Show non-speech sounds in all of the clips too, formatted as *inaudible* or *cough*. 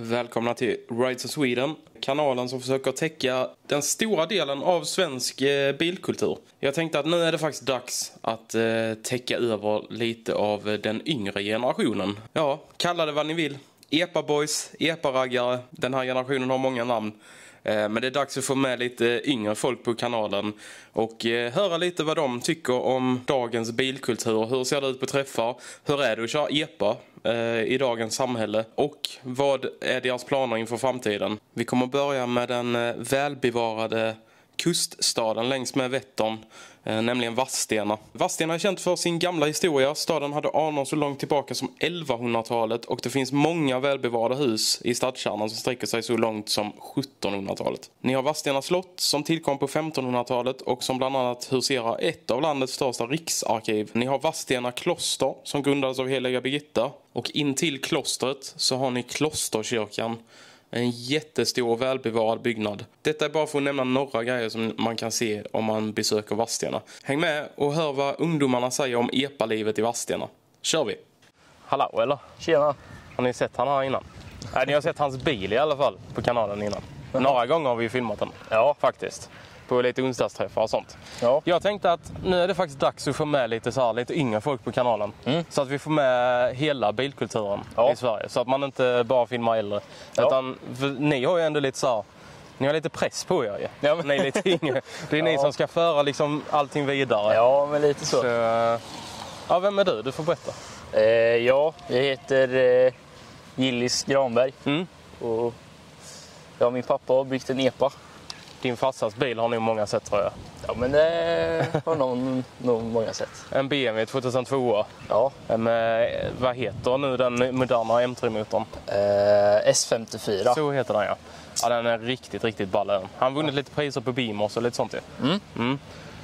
Välkomna till Rides of Sweden, kanalen som försöker täcka den stora delen av svensk eh, bilkultur. Jag tänkte att nu är det faktiskt dags att eh, täcka över lite av eh, den yngre generationen. Ja, kalla det vad ni vill. Epa-boys, epa-raggare, den här generationen har många namn. Eh, men det är dags att få med lite yngre folk på kanalen och eh, höra lite vad de tycker om dagens bilkultur. Hur ser det ut på träffar? Hur är det att köra EPA eh, i dagens samhälle? Och vad är deras planer inför framtiden? Vi kommer börja med den välbevarade kuststaden längs med Vättern, Eh, nämligen Vadstena. Vadstena är känt för sin gamla historia. Staden hade anor så långt tillbaka som 1100-talet och det finns många välbevarade hus i stadskärnan som sträcker sig så långt som 1700-talet. Ni har Vadstena slott som tillkom på 1500-talet och som bland annat huserar ett av landets största riksarkiv. Ni har Vadstena kloster som grundades av heliga Birgitta och in till klostret så har ni Klosterkyrkan en jättestor välbevarad byggnad. Detta är bara för att nämna några grejer som man kan se om man besöker Vadstena. Häng med och hör vad ungdomarna säger om epalivet i Vadstena. Kör vi! Hallå eller? Tjena. Har ni sett han här innan? Nej, ni har sett hans bil i alla fall på kanalen innan. Några gånger har vi filmat den. Ja. Faktiskt. På lite onsdagsträffar och sånt. Ja. Jag tänkte att nu är det faktiskt dags att få med lite, så här, lite yngre folk på kanalen. Mm. Så att vi får med hela bilkulturen Ja. i Sverige. Så att man inte bara filmar äldre. Ja. Utan, ni har ju ändå lite så här, Ni har lite press på er ju. Ja, men- Ni är lite yngre. Det är ni *laughs* som ska föra liksom allting vidare. Ja, men lite så. Så, ja, vem är du? Du får berätta. Eh, ja, jag heter eh, Gillis Granberg. Mm. Och ja, min pappa har byggt en EPA. Din farsas bil har nog många sett tror jag. Ja, men det har någon, nog många sett. En BMW 2002. Ja. Med, vad heter nu den moderna M3-motorn? Eh, S54. Så heter den ja. Ja, den är riktigt, riktigt ball. Han har vunnit lite priser på Beamers och lite sånt ju. Mm. Mm.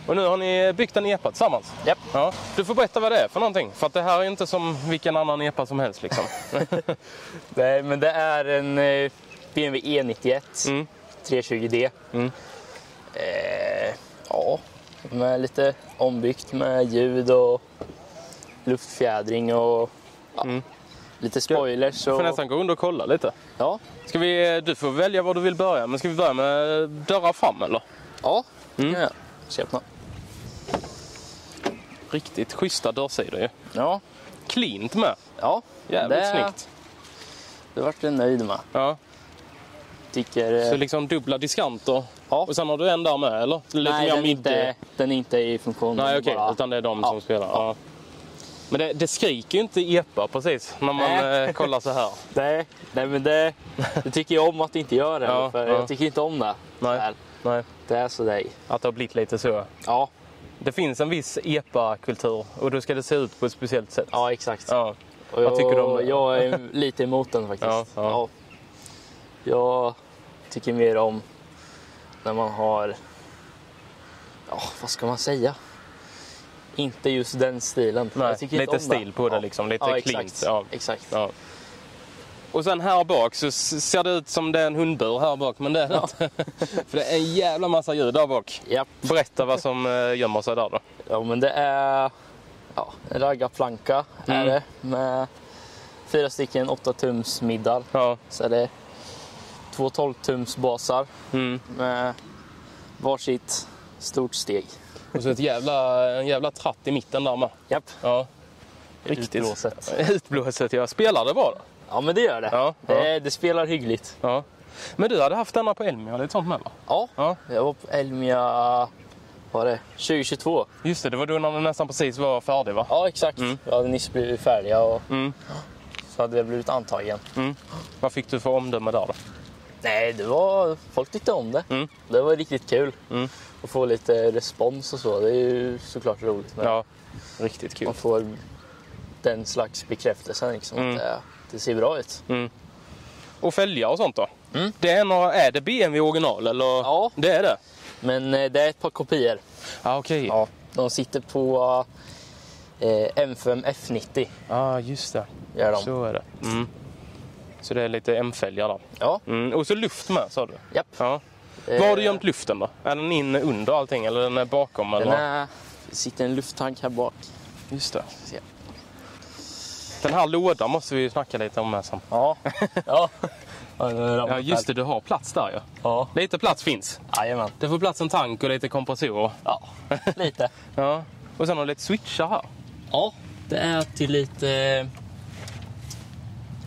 Och nu har ni byggt en EPA tillsammans. Japp. Ja. Du får berätta vad det är för någonting. För att det här är inte som vilken annan EPA som helst liksom. *laughs* Nej, men det är en eh, BMW E91 Mm. 320D. Mm. Eh, ja, med lite ombyggt med ljud och luftfjädring och ja, Mm. lite spoilers. Du Och, får nästan gå under och kolla lite. ja, Ska vi, du får välja var du vill börja. Men ska vi börja med dörrar fram eller? ja, Mm. ja. Köpna. Riktigt schyssta dörrsidor ju. Ja, Cleant med. ja. Jävligt det, snyggt. Det vart jag nöjd med. Ja. Tycker... eh, Så liksom dubbla diskanter. ja. Och sen har du en där med eller? Lite Nej, den är, mid- inte, den är inte i funktion. Nej okej, bara- utan det är de Ja. som spelar. Ja. Men det, det skriker ju inte epa precis när man Nej. eh, kollar så här. *laughs* Nej, nej men det, det tycker jag om att det inte gör det. Ja, för ja. Jag tycker inte om det. Nej. Här. Nej, Det är så dig. att det har blivit lite så. Ja, Det finns en viss epa-kultur och då ska det se ut på ett speciellt sätt. ja exakt. Ja. Och Vad tycker du om det? jag är lite emot den faktiskt. Ja, ja. Jag tycker mer om när man har, ja vad ska man säga? Inte just den stilen. Nej, lite stil på det ja. liksom, lite ja. Exakt. Ja. exakt. Ja. Och sen här bak så ser det ut som det är en hundbur här bak, men det är det inte. *laughs* För det är en jävla massa ljud där bak. Japp. Berätta vad som eh, gömmer sig där då. Ja, men det är ja, en raggarplanka Mm. är det med fyra stycken 8 tums middar. Ja. Så det två 12 tums basar Mm. med varsitt stort steg. Och så ett jävla, en jävla tratt i mitten där med. Japp. Ja. Riktigt. Utblåset. *laughs* Utblåset, ja. Spelar det bra då? Ja, men det gör det. Ja, Det, det spelar hyggligt. Ja. Men du hade haft denna på Elmia, lite sånt med va? Ja, Ja. jag var på Elmia var det, 2022. Just det, det var då när den nästan precis var färdig va? Ja, exakt. Mm. Vi hade nyss blivit färdiga och Mm. så hade jag blivit antagen. Mm. Vad fick du för omdöme där då? Nej, det var... folk tyckte om det. Mm. Det var riktigt kul Mm. att få lite respons och så. Det är ju såklart roligt. Ja, riktigt kul. man får den slags bekräftelsen liksom, Mm. att det, det ser bra ut. Mm. Och fälgar och sånt då? Mm. Det är, några, är det BMW original eller? Ja. Det är det? Men eh, det är ett par kopior. Ja, okej. Ja, de sitter på eh, M5 F90. Ja, just det. Gör de. Så är det. Så det är lite M-fälgar där. Ja, Mm. Och så luft med sa du? japp. Ja. Eh, Var har du gömt luften då? Är den in under allting eller den är bakom? Den Eller? är, det sitter en lufttank här bak. Just det. Se. Den här lådan måste vi ju snacka lite om här sen. Ja, ja. Ja, just det. Du har plats där ja. Ja. Lite plats finns. Jajamän. Det får plats en tank och lite kompressorer. Ja, lite. *laughs* Ja. Och sen har du lite switchar här. Ja, det är till lite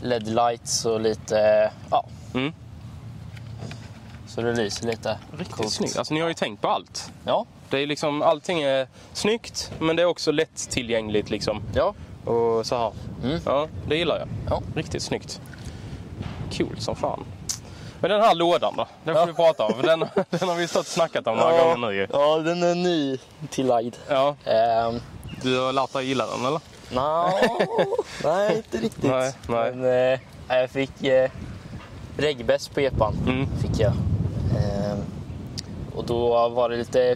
LED-lights och lite... Ja. Mm. Så det lyser lite. Riktigt snyggt. Alltså ni har ju tänkt på allt. Ja. Det är liksom, allting är snyggt men det är också lättillgängligt liksom. Ja. Och så här. Mm. Ja, det gillar jag. Ja. Riktigt snyggt. Coolt som fan. Men den här lådan då? Den får Ja. vi prata om. Den, *laughs* den har vi stått och snackat om några ja. gånger nu. Ja, den är ny tillagd. Ja. Ehm, Du har lärt dig gilla den eller? Nå, *laughs* nej, inte riktigt. Nej, nej. Men eh, jag fick eh, regbäst på epan. Mm. Fick jag. Ehm, och då var det lite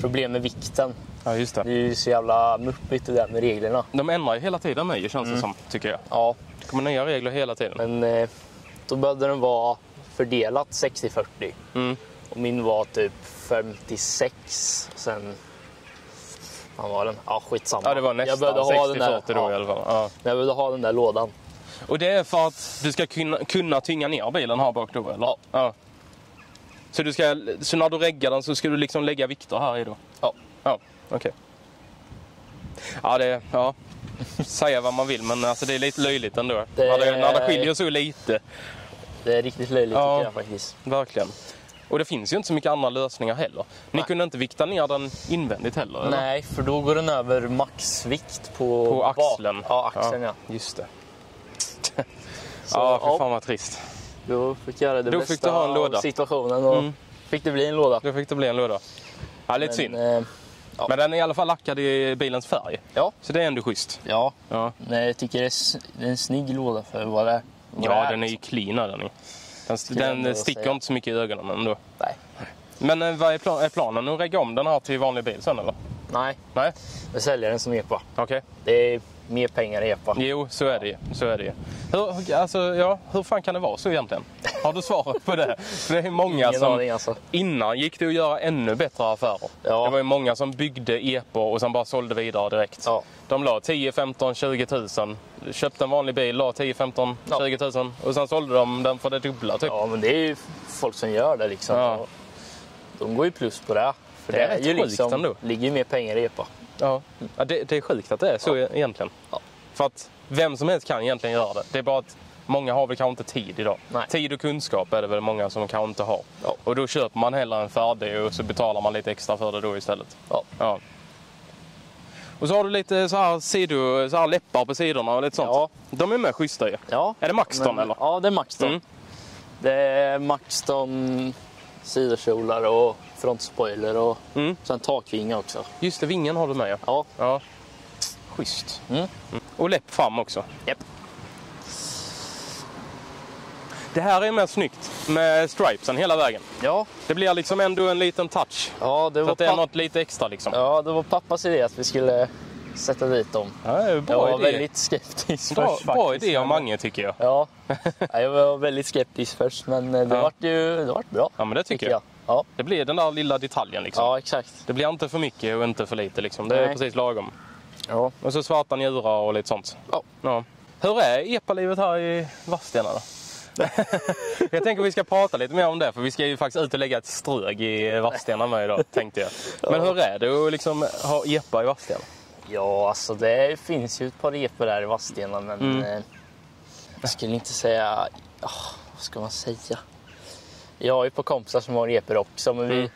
problem med vikten. Ja, just Det är ju så jävla muppigt det där med reglerna. De ändrar ju hela tiden nu känns det som, tycker jag. Ja, Det kommer nya regler hela tiden. men eh, då behövde den vara fördelat 60-40. Mm. Och min var typ 56. Sen... Vad var den? Ja, skitsamma. Ja, det var jag nästan behövde ha den där, 60-40 då i ja, alla fall. Ja. jag behövde ha den där lådan. Och det är för att du ska kunna, kunna tynga ner bilen här bak då, eller? Ja. Så, du ska, så när du reggar den så ska du liksom lägga vikter här i då? Ja. Ja, okej. Ja, det... Ja. Säga vad man vill, men alltså det är lite löjligt ändå. Det- När, det, när det skiljer så lite. Det är riktigt löjligt Ja. tycker jag faktiskt. Verkligen. Och det finns ju inte så mycket andra lösningar heller. Ni Nej. kunde inte vikta ner den invändigt heller? Eller? Nej, för då går den över maxvikt på... På bak- axeln? Ja, axeln ja. Just det. *laughs* Så, ja, för ja. fan vad trist. Då fick jag göra det Då bästa fick du ha en låda. av situationen och Mm. fick det bli en låda. Då fick det bli en låda. Ja, lite synd. eh, ja. Men den är i alla fall lackad i bilens färg. ja, Så det är ändå schysst. ja. Ja, Nej, jag tycker det är, det är en snygg låda för vad det, vad ja det den är ju clean är den ju. Den, den sticker inte så mycket i ögonen ändå. Nej. Men eh, vad är, plan, är planen? Att regga om den här till vanlig bil sen eller? Nej, Nej? jag säljer den som epa. Okej. Är mer pengar i epa. Jo, så är det. Så är det. Hur, alltså, ja, hur fan kan det vara så egentligen? Har du svaret på det? För det är många Ingen som... aning alltså. Innan gick det att göra ännu bättre affärer. Ja. Det var ju många som byggde epor och sen bara sålde vidare direkt. Ja. De la 10, 15, 20 tusen. Köpte en vanlig bil, la 10, 15, Ja. 20 tusen. Och sen sålde de den för det dubbla typ. Ja, men det är ju folk som gör det liksom. De går ju plus på det. För Det det, är är ju liksom, ändå. ligger ju mer pengar i epa. Ja. Ja, det, det är sjukt att det är så egentligen. Ja. För att vem som helst kan egentligen göra det. Det är bara att många har väl kanske inte tid idag. Nej. Tid och kunskap är det väl många som kanske inte har. Ja. Och då köper man hellre en färdig och så betalar man lite extra för det då istället. Ja. Ja. Och så har du lite så här, sido, så här läppar på sidorna och lite sånt. Ja. De är med schyssta ju. Ja. Är det Maxton eller? Ja, det är Maxton. Mm. Det är Maxton sidokjolar och frontspoiler och Mm. sen takvinge också. Just det, vingen har du med ja. Ja, ja. Schysst. Mm. Och läpp fram också. japp. Det här är mer snyggt med stripesen hela vägen. Ja, Det blir liksom ändå en liten touch. ja, det Så var att det är något lite extra liksom. ja, det var pappas idé att vi skulle sätta dit dem. Ja, är Jag bra var idé. väldigt skeptisk Bra, först bra faktiskt, idé av Mange tycker jag. Ja, *laughs* Ja, jag var väldigt skeptisk först men eh, det Ja. vart ju det vart bra. Ja men det tycker tycker jag. jag. Ja, Det blir den där lilla detaljen liksom. ja exakt. Det blir inte för mycket och inte för lite liksom. Det är Nej. precis lagom. Ja. Och så svarta njurar och lite sånt. Ja. Ja. Hur är epalivet här i Vadstena då? *laughs* jag tänker vi ska prata lite mer om det för vi ska ju faktiskt ut och lägga ett strög i Vadstena med idag tänkte jag. *laughs* Men hur är det att liksom ha epa i Vadstena? Ja, alltså det finns ju ett par repor där i Vadstena men Mm. eh, jag skulle inte säga... ah, vad ska man säga? Jag har ju par kompisar som har repor också men vi, Mm.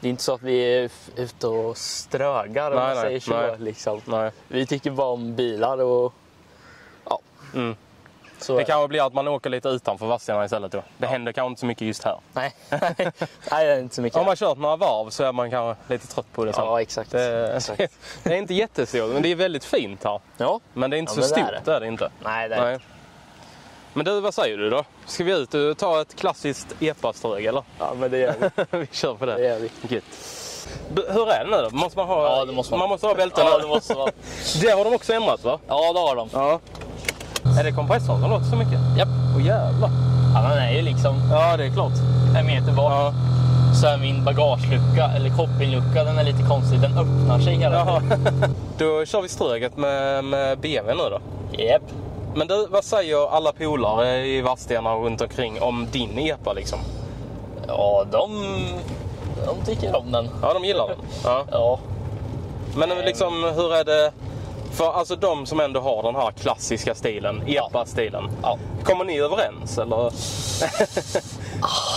det är inte så att vi är ute och strögar om Nej, man nej, säger så. nej. Liksom. Vi tycker bara om bilar och ja, Mm. Så Det kanske blir att man åker lite utanför Vadstena istället då. Det händer kanske inte så mycket just här. Nej, *laughs* nej, inte så mycket. Om man kört några varv så är man kanske lite trött på det sen. Ja, exakt. Det, exakt. *laughs* det är inte jättestort, men det är väldigt fint här. Ja, Men det är inte Ja, så men det stort, är det är det inte. nej, det är Nej. Men du, vad säger du då? Ska vi ut och ta ett klassiskt epaströg eller? Ja, men det gör vi. *laughs* vi kör på det. Det gör vi. B- Hur är det nu då? Måste man ha, Ja, det måste man. man måste ha bälten? Ja, det måste vara. det har de också ändrat va? Ja, det har de. Ja. Är det kompressorn som låter så mycket? Japp. Åh jävlar. Ja, den är ju liksom Ja, det är klart. en meter bort. Ja. Så är min bagagelucka, eller shoppinglucka, den är lite konstig. Den öppnar sig hela tiden. *laughs* Då kör vi ströget med, med BMW nu då. Japp. Men du, vad säger alla polare i Vadstena och runt omkring om din epa liksom? Ja, de, de tycker om den. Ja, de gillar den. Ja. Ja, Men liksom, hur är det? För alltså de som ändå har den här klassiska stilen, epa-stilen. ja. Kommer ni överens eller?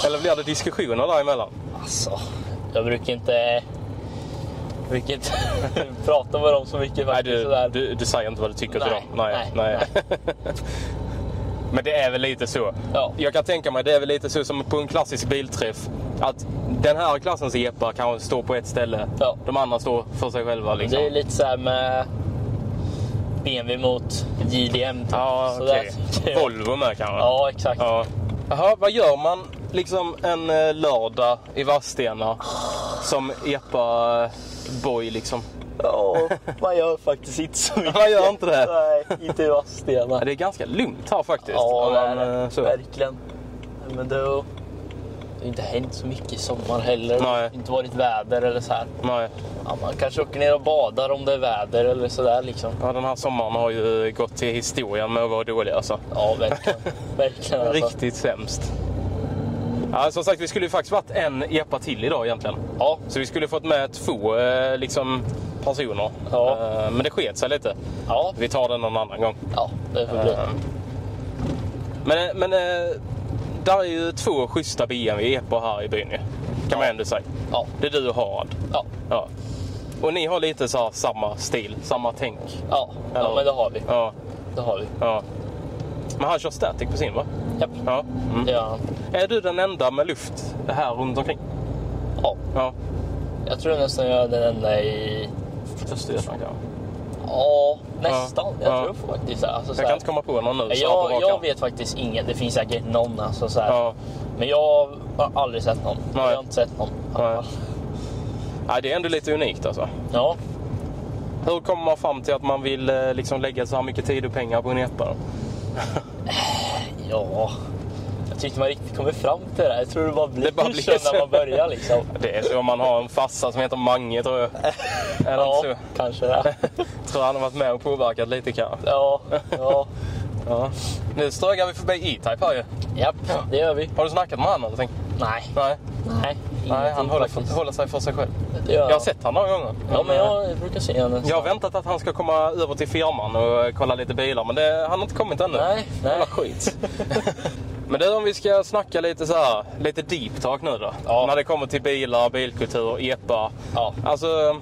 eller blir det diskussioner däremellan? Alltså, jag brukar inte, inte *laughs* prata med dem så mycket Nej, du, sådär. du, du säger inte vad du tycker till Nej, dem? nej, *laughs* Men det är väl lite så. Ja. Jag kan tänka mig, det är väl lite så som på en klassisk bilträff. Att den här klassens epa kanske står på ett ställe. Ja. De andra står för sig själva. Liksom. Det är lite så med BMW mot JDM. Typ. Ja, jag. *laughs* Volvo med kanske? Ja, exakt. Ja. Jaha, vad gör man liksom en eh, lördag i Vadstena som epa-boy liksom? Ja, man gör faktiskt inte så *laughs* mycket. Man gör inte det? Nej, inte i Vadstena. Det är ganska lugnt här faktiskt. Ja, det är eh, det. så. Verkligen. Men det har inte hänt så mycket i sommar heller. Nej. har inte varit väder eller så här. Nej. Ja, man kanske åker ner och badar om det är väder eller sådär liksom. Ja, den här sommaren har ju gått till historien med att vara dålig alltså. Ja, verkligen. *laughs* verkligen alltså. Riktigt sämst. Ja, som sagt, vi skulle ju faktiskt varit en epa till idag egentligen. Ja, Så vi skulle fått med två eh, liksom, personer. Ja. Eh, men det sket sig lite. ja, Vi tar den någon annan gång. ja det får bli. Eh, Men, men där är ju två schyssta BMW epor här i byn. Kan man Ja. ändå säga. Ja, Det är du och Harald. ja, Ja. Och ni har lite så samma stil, samma tänk. ja, Eller- ja men det har vi. Ja, Det har vi. ja. Men han kör static på sin va? Japp, Ja. Mm. han. Är du den enda med luft här runt omkring? Ja, Ja. jag tror nästan jag är den enda i... Östergötland kanske? Ja, nästan. Jag Ja. tror faktiskt det. alltså, så Jag kan inte komma på någon nu. Jag, på jag vet faktiskt ingen. Det finns säkert någon. Alltså, så. Ja. Men jag har aldrig sett någon. Nej. Jag har inte sett någon. Nej. Nej, det är ändå lite unikt alltså. Ja. Hur kommer man fram till att man vill eh, liksom lägga så här mycket tid och pengar på en då? ja, jag tyckte man riktigt kommer fram till det. Jag tror det bara blir, Det bara blir så så. när man börjar. Liksom. *laughs* Det är så om man har en farsa som heter Mange tror jag. Det Ja, inte kanske det. så? *laughs* Tror han har varit med och påverkat lite kanske. Ja, ja. *laughs* Ja. Nu strögar vi förbi E-Type här ju. Japp, det gör vi. Har du snackat med honom någonting? Nej, Nej. nej. Nej, han håller, håller sig för sig själv. Gör Jag har sett honom några gånger. Ja, men jag brukar se honom. Jag har väntat att han ska komma över till firman och kolla lite bilar, men det, han har inte kommit ännu. Nej, nej. Jävla skit. Men du, om vi ska snacka lite så här, lite deep talk nu då. Ja. När det kommer till bilar, bilkultur, epa. Ja. Alltså,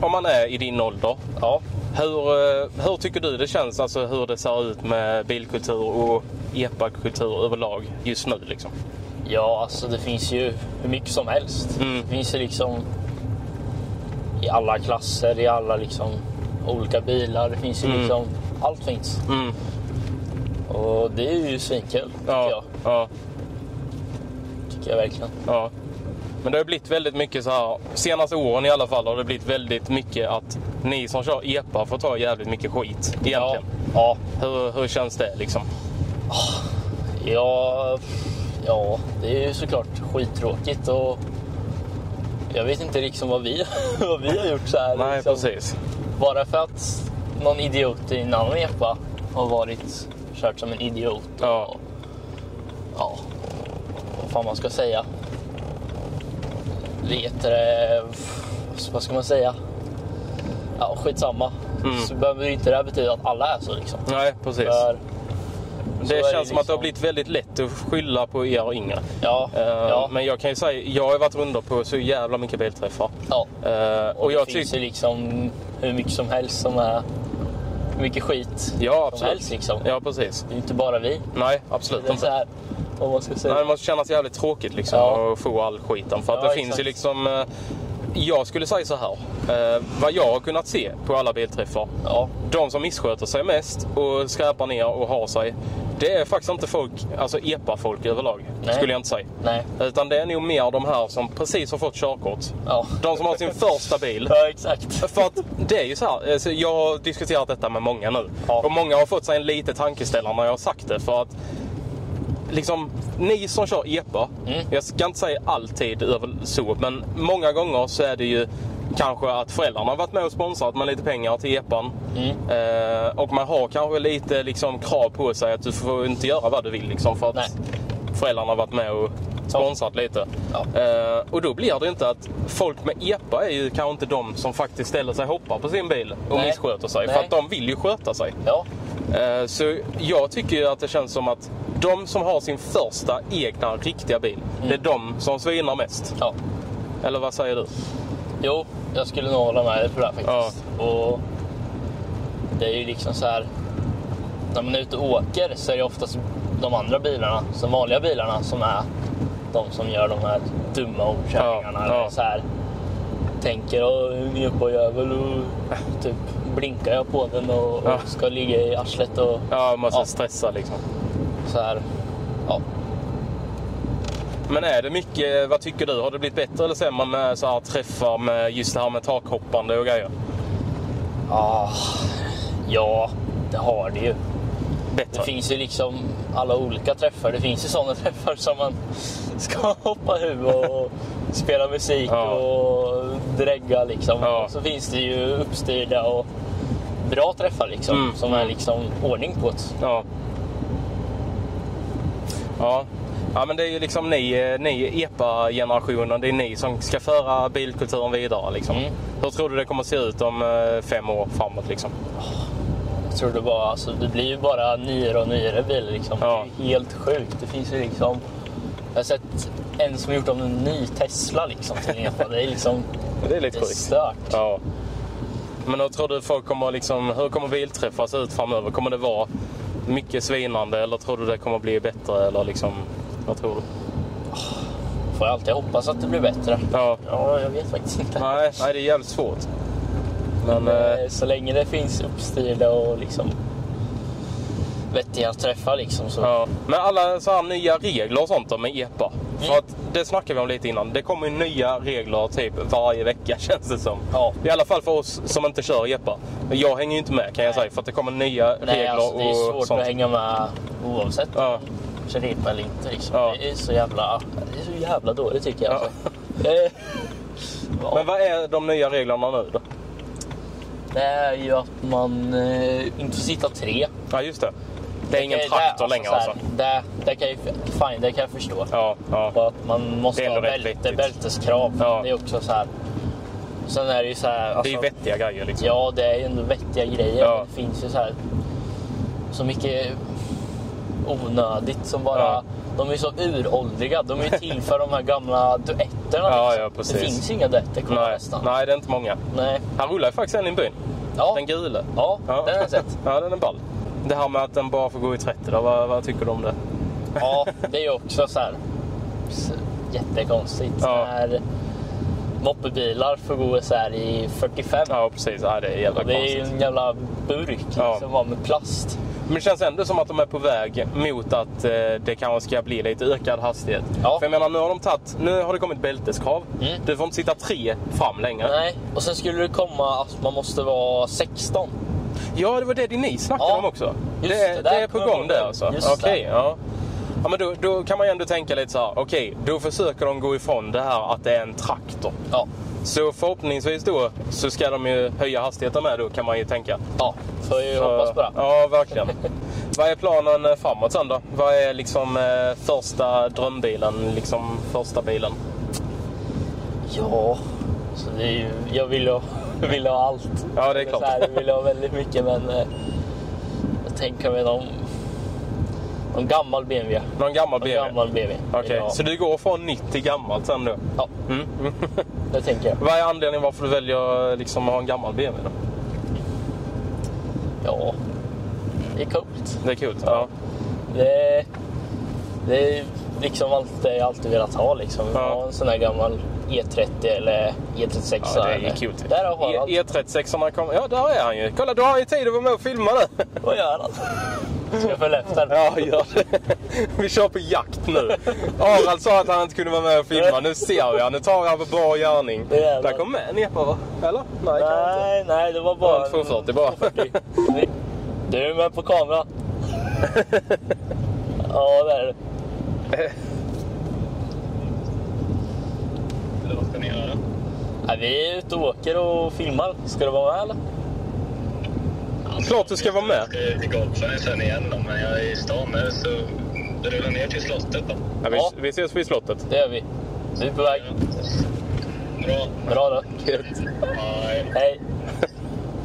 om man är i din ålder, Ja. hur, eh, hur tycker du det känns, alltså hur det ser ut med bilkultur och epa-kultur överlag just nu liksom? Ja, alltså det finns ju hur mycket som helst. Mm. Det finns ju liksom i alla klasser, i alla liksom olika bilar. Det finns ju Mm. liksom, allt finns. Mm. Och det är ju svinkul, tycker Ja, jag. ja. Tycker jag verkligen. Ja. Men det har blivit väldigt mycket så här, senaste åren i alla fall har det blivit väldigt mycket att ni som kör EPA får ta jävligt mycket skit Ja, egentligen. ja, Hur, hur känns det liksom? ja, ja, det är ju såklart skittråkigt och jag vet inte liksom vad vi, *laughs* vad vi har gjort så här. Nej, liksom. precis. Bara för att någon idiot i en annan epa har varit kört som en idiot. Ja. Och, ja, vad fan man ska säga. Vet det, vad ska man säga? Ja, skitsamma. Mm. Så behöver ju inte det här betyda att alla är så liksom. Nej, precis. För, det är det känns som att det har liksom. blivit väldigt lätt att skylla på er yngre. ja, Eh, ja, Men jag kan ju säga, jag har varit runt på så jävla mycket bilträffar. ja. Eh, Och, och det jag finns ju liksom hur mycket som helst som är mycket skit Ja, som helst liksom. Ja, precis. Det är inte bara vi. Nej, absolut Det är inte. så här, man ska säga. Nej, det måste kännas jävligt tråkigt liksom Ja. att få all skiten. För att Ja, det finns exakt. ju liksom... Jag skulle säga så här. eh, vad jag har kunnat se på alla bilträffar. Ja, De som missköter sig mest och skräpar ner och har sig. Det är faktiskt inte folk, alltså epa-folk överlag. Nej. Skulle jag inte säga. nej. Utan det är nog mer de här som precis har fått körkort. Ja. De som har sin första bil. *laughs* Ja, exakt. För att det är ju så här, alltså, jag har diskuterat detta med många nu. Ja. Och många har fått sig en lite tankeställare när jag har sagt det. För att liksom, ni som kör EPA, Mm. jag ska inte säga alltid över så, men många gånger så är det ju kanske att föräldrarna har varit med och sponsrat med lite pengar till epan. Mm. Eh, och man har kanske lite liksom, krav på sig att du får inte göra vad du vill liksom, för att Nej. föräldrarna har varit med och sponsrat lite. Ja. Eh, och då blir det inte att folk med epa är ju kanske inte de som faktiskt ställer sig och hoppar på sin bil och Nej. missköter sig. För Nej. att de vill ju sköta sig. Ja, Så jag tycker ju att det känns som att de som har sin första egna riktiga bil, det är de som svinar mest. ja. Eller vad säger du? Jo, jag skulle nog hålla med dig på det här faktiskt. Och det är ju liksom så här. När man är ute och åker så är det oftast de andra bilarna, de vanliga bilarna, som är de som gör de här dumma omkörningarna. Ja, Eller ja. så här, tänker åh, en epa-jävel och typ blinkar jag på den och, och Ja. ska ligga i arslet och Ja, man ska Ja. stressa liksom. så här. Ja. Men är det mycket, vad tycker du? Har det blivit bättre eller sämre med så här träffar med just det här med takhoppande och grejer? Ah, ja, det har det ju. Det Bättre? finns ju liksom alla olika träffar. Det finns ju sådana *laughs* träffar som man ska hoppa ur och spela musik Ja. och drägga liksom. Ja. Och så finns det ju uppstyrda och bra träffar liksom. Mm. Som är liksom ordning på det. Ja. Ja. Ja, men det är ju liksom ni, eh, ni EPA-generationen, det är ni som ska föra bilkulturen vidare. Liksom. Mm. Hur tror du det kommer att se ut om eh, fem år framåt? Liksom? Jag tror det bara, alltså, det blir ju bara nyare och nyare bilar liksom. Ja. Det är helt sjukt. Det finns ju liksom, jag har sett en som gjort om en ny Tesla liksom till en EPA. Det är *laughs* liksom, Det är lite sjukt. stört. Ja. Men då tror du folk kommer liksom, hur kommer bilträffar se ut framöver? Kommer det vara mycket svinande eller tror du det kommer bli bättre? Eller liksom, vad tror du? Får jag alltid hoppas att det blir bättre. Ja. Ja, jag vet faktiskt inte. Nej, nej, det är jävligt svårt. Men, eh, Eh, Så länge det finns uppstyrda och liksom vettiga träffar liksom så... Ja. Men alla så här nya regler och sånt då med EPA. För att det snackade vi om lite innan. Det kommer ju nya regler typ varje vecka *laughs* känns det som. Ja. I alla fall för oss som inte kör EPA. Jag hänger ju inte med kan jag Nej. säga för att det kommer nya Nej, regler alltså, det är och svårt sånt. att hänga med oavsett Ja. man kör EPA eller inte. Liksom. Ja. Det är så jävla, det är så jävla dåligt tycker jag. Ja. Alltså. *laughs* Eh, ja. Men vad är de nya reglerna nu då? Det är ju att man eh, inte får sitta tre. Ja just det. Det är ingen Det- traktor det, längre så här, alltså. Det, det, kan ju, fine, det kan jag förstå. Ja, ja. Man måste ha bälte, bälteskrav. Ja. Det är också så här. Sen är det ju så här. Det är Alltså, ju vettiga grejer liksom. Ja, det är ju ändå vettiga grejer. Ja. Det finns ju så här så mycket onödigt som bara... Ja. De är så uråldriga. De är ju till för de här gamla duetterna. *laughs* Ja, liksom. ja. Det finns ju inga duetter kvar Nej, nästan. nej, det är inte många. Nej. Han rullar ju faktiskt en i byn. Ja. Den gula. Ja, den har jag sett. *laughs* ja, den är ball. Det här med att den bara får gå i 30 då, vad, vad tycker du om det? Ja, det är ju också så här jättekonstigt. Ja. När moppebilar får gå så här i 45. Ja, precis. Ja, det är jävla det är ju en jävla burk Ja. som var med plast. Men det känns ändå som att de är på väg mot att eh, det kanske ska bli lite ökad hastighet. Ja. För jag menar, nu har de tagit, nu har det kommit bälteskrav. Mm. Du får inte sitta tre fram längre. Nej, och sen skulle det komma att man måste vara 16. Ja, det var det ni snackade Ja, om också. just det, det, det, är på gång det alltså? Just Okej, det. ja. Ja, men då, då kan man ju ändå tänka lite så här, okej, då försöker de gå ifrån det här att det är en traktor. Ja, Så förhoppningsvis då så ska de ju höja hastigheten med då kan man ju tänka. ja får ju Så- hoppas på det. Ja, verkligen. *laughs* Vad är planen framåt sen då? Vad är liksom eh, första drömbilen, liksom första bilen? Ja, så det är ju, jag vill ha, *laughs* vill ha allt. Ja, det är Så klart. här, jag vill ha väldigt mycket, men eh, jag tänker mig någon, någon gammal BMW. Någon gammal Någon BMW? gammal BMW. Okej, ha. så du går från nytt till gammalt sen då? Ja, Mm. det tänker jag. Vad är anledningen varför du väljer liksom att ha en gammal BMW då? Ja, det är coolt. Det är kul. Ja. Det, det är liksom allt det jag alltid velat ha. Liksom. Ja. Ha en sån här gammal E30 eller E36. Ja, det är ju kul. Där har han E- allt. E36 kommer... Ja, där är han ju. Kolla, då har ju tid att vara med och filma det. *laughs* Vad gör han? Ska jag följa efter? Ja, gör det. Vi kör på jakt nu. Harald sa att han inte kunde vara med och filma. Nu ser vi han. Nu tar han på bar gärning. Där kom med en epa va? Eller? Nej. Nej, nej, det var bara... Ja, 240 bara. 240. Du är med på kamera. *laughs* Ja, det är du. Eller vad ska ni göra? Ja, vi är ute och åker och filmar. Ska du vara med eller? Klart du ska vara med. Jag ska till golfen sen igen då, men jag är i stan nu så rullar ner till slottet då. Ja, vi, Ja. vi ses vid slottet. Det gör vi. Vi är på väg. Bra. Bra då. Hej. Hej.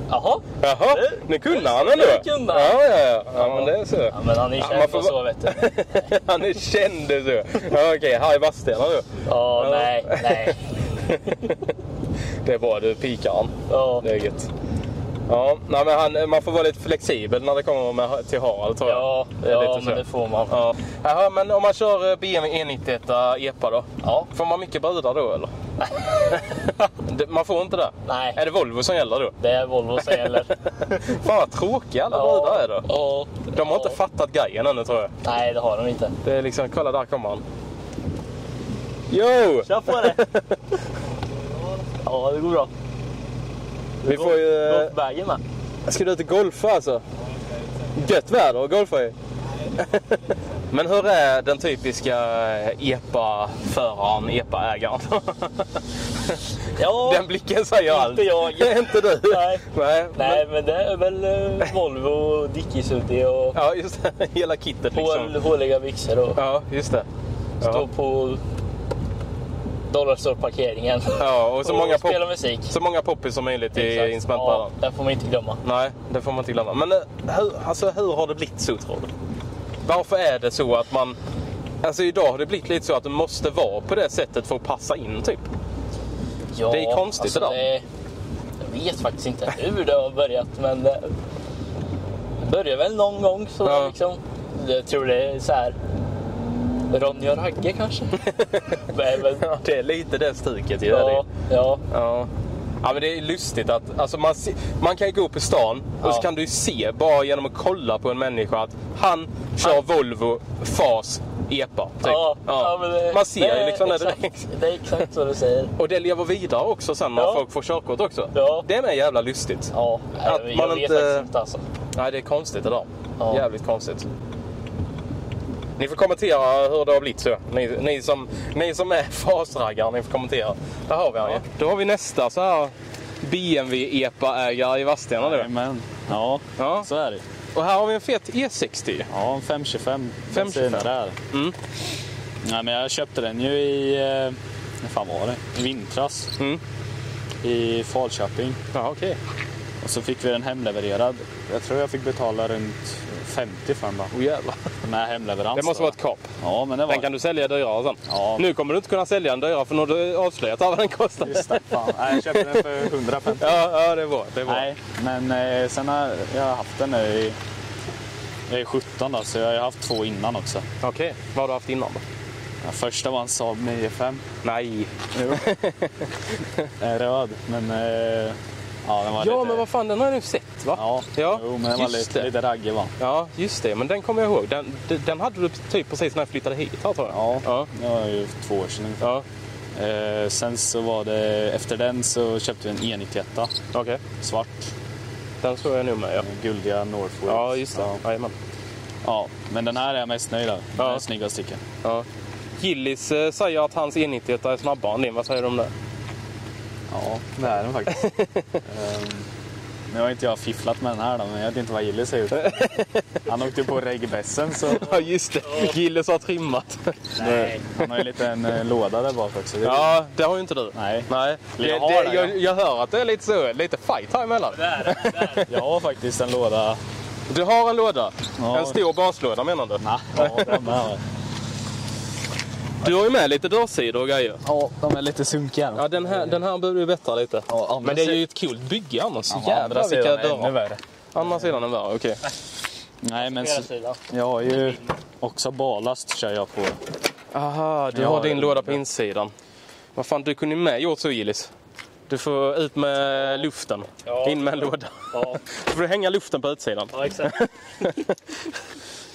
Jaha. Jaha, nu kunde han ändå. det kunde han. Ja, ja, ja. ja men det är så. Ja, men han är Ja, känd man får så vet du. *laughs* han är känd så. Ja, okej, i Vadstena. Ja, Ja. nej, nej. *laughs* Det är bra, du pikar han. Ja. Det är gött. Ja, nej, men han, man får vara lite flexibel när det kommer med, till Harald tror jag. Ja, ja men det får man. Ja. Jaha, men om man kör eh, BMW E91 EPA då? Ja. Får man mycket brudar då eller? *laughs* Man får inte det? Nej. Är det Volvo som gäller då? Det är Volvo som gäller. *laughs* Fan vad tråkiga alla brudar är då. Ja. De har Ja. inte fattat grejen ännu tror jag. Nej, det har de inte. Det är liksom, kolla där kommer han. Jo! Kör på det! *laughs* Ja, det går bra. Vi får ju... På vägen med. Ska du ut och golfa alltså? Gött väder att golfa i. *laughs* Men hur är den typiska EPA-föraren, EPA-ägaren? *laughs* Ja, Den blicken säger allt. Inte jag. *laughs* inte du? Nej. Nej, nej men- men det är väl eh, Volvo och Dickies-hoodie och Ja, just det. Hela kittet hål, liksom. håliga byxor och Ja, just det. stå Ja, på Dollarstore-parkeringen. ja och så många, pop, spela musik. så många poppis som möjligt i instrumentbrädan. Ja, det får man inte glömma. Nej, det får man inte glömma. Men eh, hur, alltså, hur har det blivit så tror du? Varför är det så att man... Alltså idag har det blivit lite så att du måste vara på det sättet för att passa in typ. Ja, Det är konstigt alltså, där. det, Jag vet faktiskt inte hur det har börjat men det började väl någon gång så Ja. liksom. Jag tror det är så här. Ronny och Ragge kanske? *laughs* Nej, men, Ja, det är lite det stuket ju. ja, det. ja, Ja. ja, men det är lustigt att alltså man, se, man kan gå på stan och så Ja. kan du se bara genom att kolla på en människa att han kör Volvo FAS EPA. Typ. ja, ja, men det, man ser det ju liksom det exakt, direkt. Det är exakt så du säger. *laughs* Och det lever vidare också sen när Ja. folk får körkort också. Ja. Det är jävla lustigt. Ja, Att jag, man vet inte- faktiskt inte alltså. Nej, det är konstigt. Ja. Jävligt konstigt. Ni får kommentera hur det har blivit så. Ni, ni, som, ni som är fasraggare, ni får kommentera. Där har vi han ju. Då har vi nästa så här BMW EPA-ägare i Vadstena nu. Men, ja, Ja. så är det. Och här har vi en fet E E60. Ja, en 525 525. bensinare där. Mm. Nej, men jag köpte den ju i, eh, vad fan var det? I vintras. Mm. I Falköping. Ja, okej. Och så fick vi den hemlevererad. Jag tror jag fick betala runt 50 för den då. Oh, jävlar. Med hemleverans. Det måste vara ett kap. Ja, men det var Den kan du sälja dyrare sen. Ja. Nu kommer du inte kunna sälja den dyrare för nu har du avslöjat vad den kostar. Just det, fan. Nej, jag köpte den för 150. Ja, ja, det bra. Det bra. Nej, men eh, sen har jag haft den nu i... Jag är 17 då, så jag har haft två innan också. Okej, vad har du haft innan då? Ja, första var en Saab 95. Nej. Jo. *laughs* En röd, men... Eh, ja, den var Ja, lite... men vad fan, den har jag nu sett va? Ja, Ja, Jo, men den var lite, det. lite raggig va? Ja, just det. Men den kommer jag ihåg. Den, den- hade du typ precis när jag flyttade hit här tror jag. Ja, Ja. det var ju två år sedan ungefär. Ja, Eh, sen så var det, efter den så köpte vi en E91 okej. svart, Den såg jag nu med ja. guldiga Northwood. Ja, just det. Ja. Jajamän. ja, men den här är jag mest nöjd av. Den Ja. är snygga stycken. Ja. Gillis eh, säger att hans E91 är snabbare än din. Vad säger du om det? Ja, det är den faktiskt. *laughs* Ehm, nu har inte jag fifflat med den här då, men jag vet inte vad Gillis ser ut. Han åkte på regbessen så *laughs* Ja, just det. Gillis har trimmat. Nej. han har ju en liten eh, låda där bak också. Det är- Ja, det har ju inte du. Nej. Nej. Det, Jag har det, det, jag, ja. jag hör att det är lite så, lite fight här emellan. Där, där. Jag har faktiskt en låda. Du har en låda? Ja. En stor baslåda menar du? Nej, ja, de är, Du har ju med lite dörrsidor och grejer. ja, de är lite sunkiga. Ja, den här, den här behöver du bättra lite. Ja, andra Men det är ju ett kul bygge annars. Ja, andra Jävlar vilka sidan är ännu dörrar. värre. Andra sidan är värre, okej. Nej, men jag har ju också ballast kör jag på. Aha, du Jag har din låda på insidan. Vad fan, du kunde ju med gjort så Gillis. Du får ut med luften. Ja. In med en låda. Ja, *laughs* Du får hänga luften på utsidan. ja exakt. *laughs*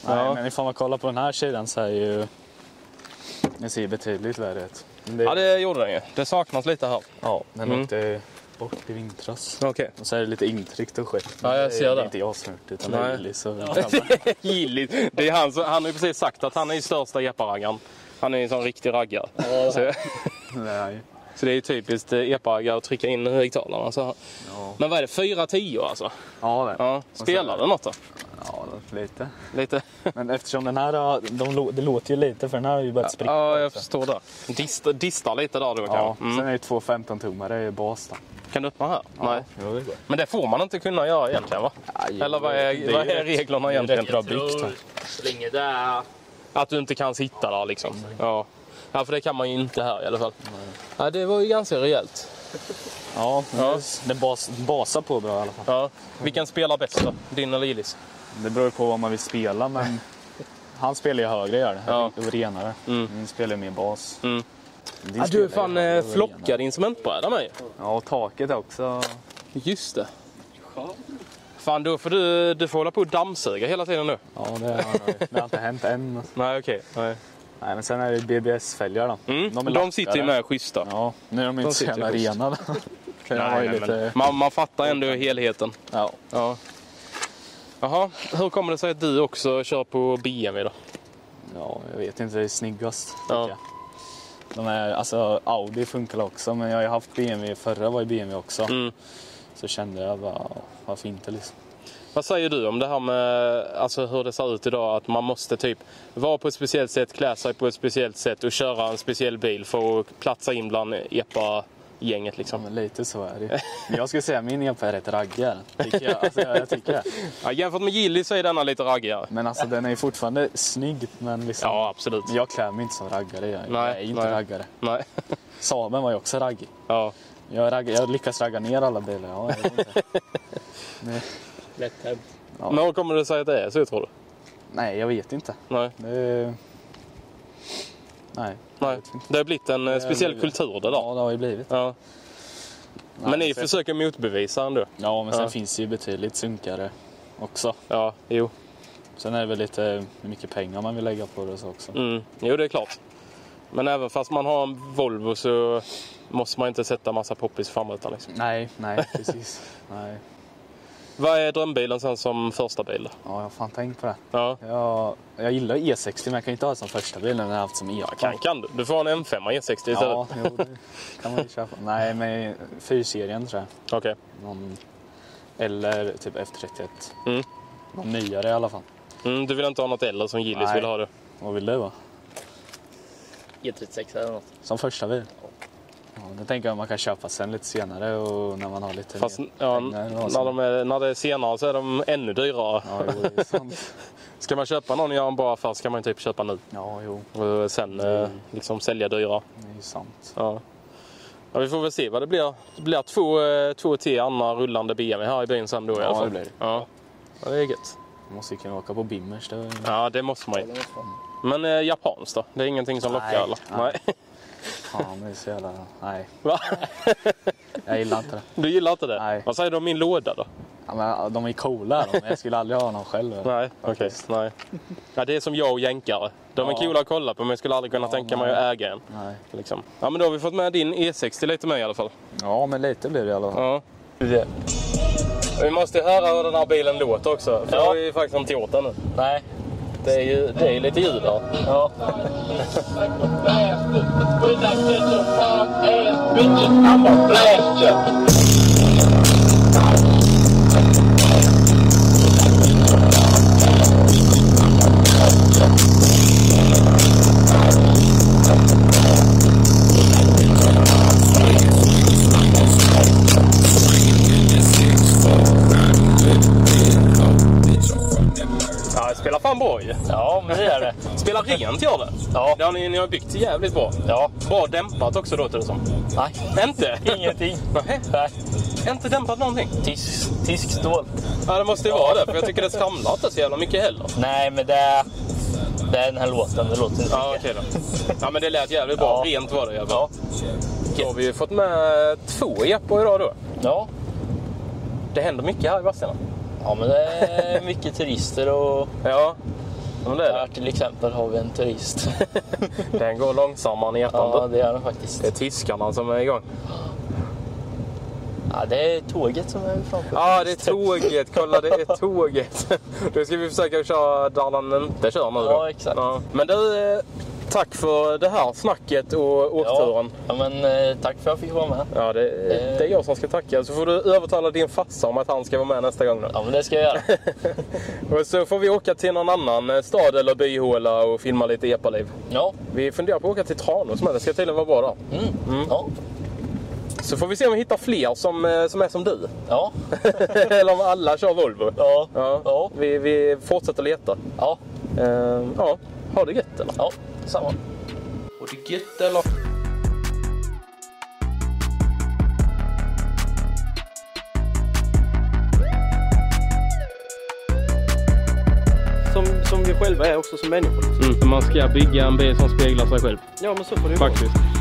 Nej, men ifall man kollar på den här sidan så är ju... Det ser betydligt värre ut. Det, Ja, det gjorde den ju. Det saknas lite här. ja, den Mm. åkte bort i vintras. Okej. Och så är det lite intryck och skit. Ja, jag ser det. det. är inte jag som gjort det, utan det Nej. är Gillis. och- Gillis. Det är han, som, han har ju precis sagt att han är största jepparaggaren. Han är ju en sån riktig raggare. Så, *laughs* Nej. Så det är ju typiskt eh, epa att trycka in högtalarna så här. Ja, Men vad är det, 4-10 alltså? ja det. Ja. Spelar den något då? Ja, lite. Lite? *laughs* Men eftersom den här, har- de, lå- det låter ju lite för den här har ju börjat spricka. Ja, jag också. förstår det. Distar, distar lite där då Ja, kanske. sen Mm. är det två 15-tummare i bas då. Kan du öppna här? Nej. Det går. Men det får man inte kunna göra egentligen va? Aj, Eller vad det är, ju vad är reglerna det är egentligen? rätt bra byggt. va? Så länge det är... Att du inte kan sitta där liksom. Ja. Ja, för det kan man ju inte här i alla fall. Ja, det var ju ganska rejält. Ja, Ja. det, bas, basar på bra i alla fall. Ja. Vilken spelar bäst då? Din eller Ilis? Det beror på vad man vill spela, men han spelar ju högre gör det. Ja. Och renare. Mm. Min spelar ju mer bas. Mm. Ja, du är fan eh, flockad instrumentbräda med. Ja, och taket också. Just det. Fan, då får du, du får hålla på och dammsuga hela tiden nu. Ja, det har, det har inte hänt än. Nej, okej. Nej. Nej, men sen är det BBS-fälgar då. Mm. De, lackade. sitter ju med schyssta. Ja, nu är de De inte så jävla rena. *laughs* Nej, nej, lite... man, man fattar ändå helheten. Ja. Ja. Jaha, hur kommer det sig att du också kör på BMW då? ja, jag vet inte. Det är snyggast. Ja. jag. De är, alltså, Audi funkar också, men jag har ju haft BMW. Förra var ju BMW också. Mm. Så kände jag bara, varför inte liksom. Vad säger du om det här med alltså, hur det ser ut idag? Att man måste typ vara på ett speciellt sätt, klä sig på ett speciellt sätt och köra en speciell bil för att platsa in bland epa-gänget Ja, liksom. men lite så är det. Men jag skulle säga att min epa är rätt den. Tycker jag. Alltså, jag, jag tycker. *laughs* Ja, jämfört med Gilly så är denna lite raggigare. Men alltså den är ju fortfarande snygg. Men liksom, Ja, absolut. Men jag klär mig inte som raggare. Jag, Nej, jag är inte nej. raggare. Nej. *laughs* Saben var ju också raggig. Ja. Jag, ragg, jag lyckas ragga ner alla bilar. Ja, jag. *laughs* Lätt hänt. Ja. Men hur kommer det sig att det är så tror du? Nej, jag vet inte. Nej. Det... Nej. Nej. Det har blivit en eh, har speciell blivit. kultur det där. Ja, det har ju blivit. Ja. Men ni sen- försöker motbevisa ändå? Ja, men sen Ja. finns det ju betydligt sunkare också. Ja, jo. Sen är det väl lite hur mycket pengar man vill lägga på det så också. Mm. Jo, det är klart. Men även fast man har en Volvo så måste man inte sätta massa poppis i framrutan. Liksom. Nej, nej, *laughs* precis. nej. Vad är drömbilen sen som första bil? Ja, jag har fan tänkt på det. Ja, Jag, jag gillar E60 men jag kan inte ha det som första bil när jag har haft som E-par. kan, kan du. Du får en M5 E60 istället. Ja, jo, det kan man ju köpa. Nej, men 4-serien tror jag. Okej. Någon, eller typ F31. Mm. Någon nyare i alla fall. Mm, du vill inte ha något äldre som Gillis Nej. vill ha det? Vad vill du vara? E36 eller något. Som första bil? Ja, det tänker jag man kan köpa sen lite senare och när man har lite Fast mer ja, när, så. de är, när det är senare så är de ännu dyrare. Ja, jo, det är sant. *laughs* Ska man köpa någon och göra en bra affär ska man typ köpa nu. Ja, jo, Och sen eh, liksom sälja dyra. det är sant. Ja. ja, vi får väl se vad det blir. Det blir två, eh, två till andra rullande BMW här i byn sen då i Ja, alla fall. det blir det. Ja, ja det är gött. Man måste ju kunna åka på Bimmers. Det. Ja, det måste man ju. Men eh, japanskt då? Det är ingenting som lockar Nej, eller? nej. Fan, det är så jävla... Nej, Va? jag gillar inte det. Du gillar inte det? Nej. Vad säger du om min låda då? Ja, men, de är coola de, men jag skulle aldrig ha någon själv. Nej, okej. Nej. Ja, det är som jag och jänkare. De är Ja. coola att kolla på men jag skulle aldrig kunna Ja, tänka mig nej. att äga en. Nej. Liksom. Ja, men då har vi fått med din E60 lite med i alla fall. Ja, men lite blir det i alla fall. Ja. Vi måste höra hur den här bilen låter också. För Ja. har ju faktiskt inte gjort den nu. Nej. Det är ju det är lite ljud här. Ja, *laughs* ju. ja, men det är det. Spelar rent gör det. Ja. Det har ni, ni har byggt jävligt bra. Ja. Bra dämpat också låter det som. Nej. Inte? Ingenting. Nej, Nej. inte dämpat någonting. Tysk, tysk stål. Ja, det måste ju vara det. För jag tycker det skramlar inte så jävla mycket heller. Nej, men det, det är den här låten. Det låter inte Ja, okej då. Ja, men det lät jävligt bra. Ja. Rent var det jävligt. Ja. Då har vi ju fått med två epor idag då. Ja. Det händer mycket här i Vadstena. Ja, men det är mycket turister och Ja, men det är här det. till exempel har vi en turist. *laughs* Den går långsammare än hjärtan. Ja, det är den faktiskt. Det är tyskarna som är igång. Ja, det är tåget som är framför. Ja, det är tåget. Kolla, det är tåget. *laughs* Då ska vi försöka köra där den inte kör nu då. Ja, exakt. Men du, eh, tack för det här snacket och åkturen. Ja, men eh, tack för att jag fick vara med. Ja, det, det är jag som ska tacka. Så får du övertala din farsa om att han ska vara med nästa gång. Då. Ja, men det ska jag göra. *laughs* Och så får vi åka till någon annan eh, stad eller byhåla och filma lite epaliv. Ja. Vi funderar på att åka till Tranås med. Det ska tydligen vara bra där. Mm. Ja. Så får vi se om vi hittar fler som, eh, som är som du. Ja. *laughs* eller om alla kör Volvo. Ja. Ja. Ja. Vi, vi fortsätter leta. Ja. Eh, ja, ha det gött eller? Ja. Samma. Och det gött eller? Som, som vi själva är också som människor. Mm. Man ska bygga en bil som speglar sig själv. Ja, men så får det ju vara. Faktiskt.